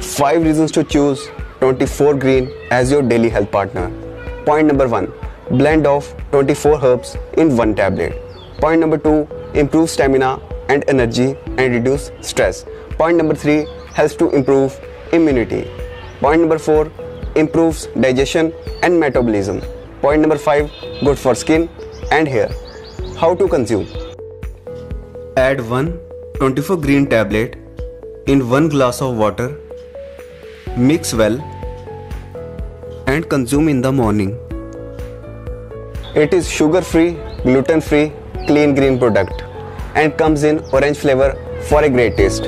5 reasons to choose 24 Green as your daily health partner. Point number 1 Blend of 24 herbs in one tablet. Point number 2 Improve stamina and energy and reduce stress. Point number 3 helps to improve immunity. Point number 4 improves digestion and metabolism. Point number 5 good for skin and hair. How to consume? Add 1 24 green tablet in 1 glass of water. Mix well and consume in the morning. It is sugar free, gluten free, clean green product and comes in orange flavor for a great taste.